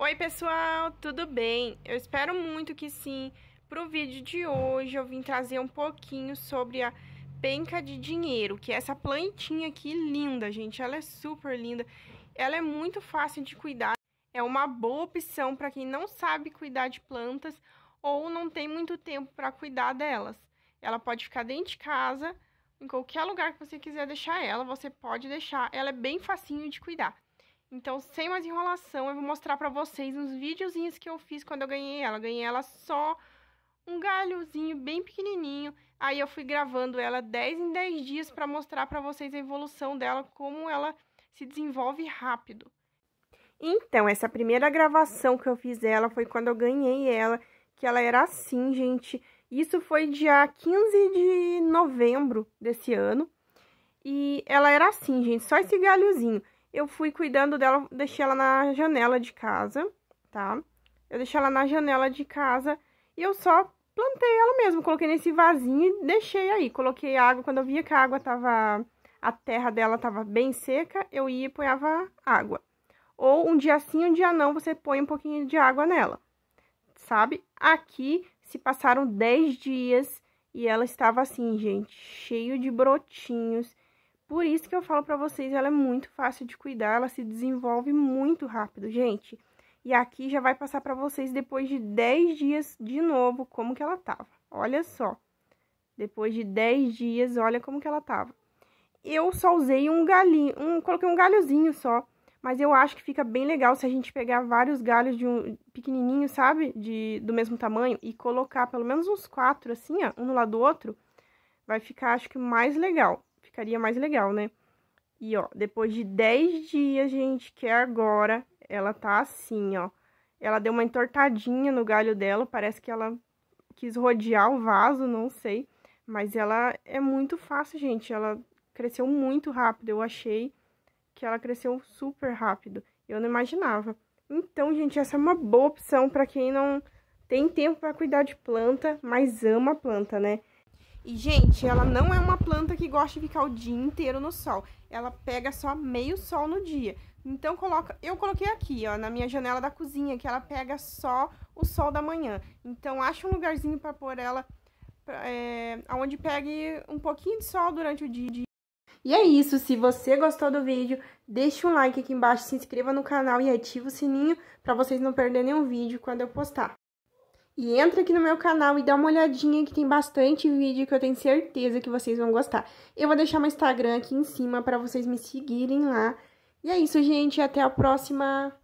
Oi pessoal, tudo bem? Eu espero muito que sim. Para o vídeo de hoje eu vim trazer um pouquinho sobre a penca de dinheiro, que é essa plantinha aqui linda, gente. Ela é super linda, ela é muito fácil de cuidar. É uma boa opção para quem não sabe cuidar de plantas ou não tem muito tempo para cuidar delas. Ela pode ficar dentro de casa, em qualquer lugar que você quiser deixar ela, você pode deixar. Ela é bem facinho de cuidar. Então, sem mais enrolação, eu vou mostrar pra vocês uns videozinhos que eu fiz quando eu ganhei ela. Ganhei ela só um galhozinho bem pequenininho. Aí eu fui gravando ela 10 em 10 dias para mostrar para vocês a evolução dela, como ela se desenvolve rápido. Então, essa primeira gravação que eu fiz dela foi quando eu ganhei ela, que ela era assim, gente. Isso foi dia 15 de novembro desse ano. E ela era assim, gente, só esse galhozinho eu fui cuidando dela, deixei ela na janela de casa, tá? Eu deixei ela na janela de casa e eu só plantei ela mesmo, coloquei nesse vasinho e deixei aí. Coloquei água, quando eu via que a água tava, a terra dela tava bem seca, eu ia e ponhava água. Ou um dia sim, um dia não, você põe um pouquinho de água nela, sabe? Aqui se passaram 10 dias e ela estava assim, gente, cheio de brotinhos por isso que eu falo pra vocês, ela é muito fácil de cuidar, ela se desenvolve muito rápido, gente. E aqui já vai passar pra vocês depois de 10 dias de novo como que ela tava. Olha só. Depois de 10 dias, olha como que ela tava. Eu só usei um galinho, um, coloquei um galhozinho só. Mas eu acho que fica bem legal se a gente pegar vários galhos de um pequenininho, sabe? De, do mesmo tamanho e colocar pelo menos uns quatro assim, ó, um no lado do outro. Vai ficar, acho que, mais legal ficaria mais legal, né? E, ó, depois de 10 dias, gente, que é agora, ela tá assim, ó. Ela deu uma entortadinha no galho dela, parece que ela quis rodear o vaso, não sei. Mas ela é muito fácil, gente. Ela cresceu muito rápido. Eu achei que ela cresceu super rápido. Eu não imaginava. Então, gente, essa é uma boa opção para quem não tem tempo para cuidar de planta, mas ama planta, né? E, gente, ela não é uma planta que gosta de ficar o dia inteiro no sol. Ela pega só meio sol no dia. Então, coloca, eu coloquei aqui, ó, na minha janela da cozinha, que ela pega só o sol da manhã. Então, acha um lugarzinho para pôr ela, é, onde pegue um pouquinho de sol durante o dia. E é isso, se você gostou do vídeo, deixe um like aqui embaixo, se inscreva no canal e ative o sininho para vocês não perderem nenhum vídeo quando eu postar. E entra aqui no meu canal e dá uma olhadinha que tem bastante vídeo que eu tenho certeza que vocês vão gostar. Eu vou deixar meu Instagram aqui em cima para vocês me seguirem lá. E é isso, gente. Até a próxima.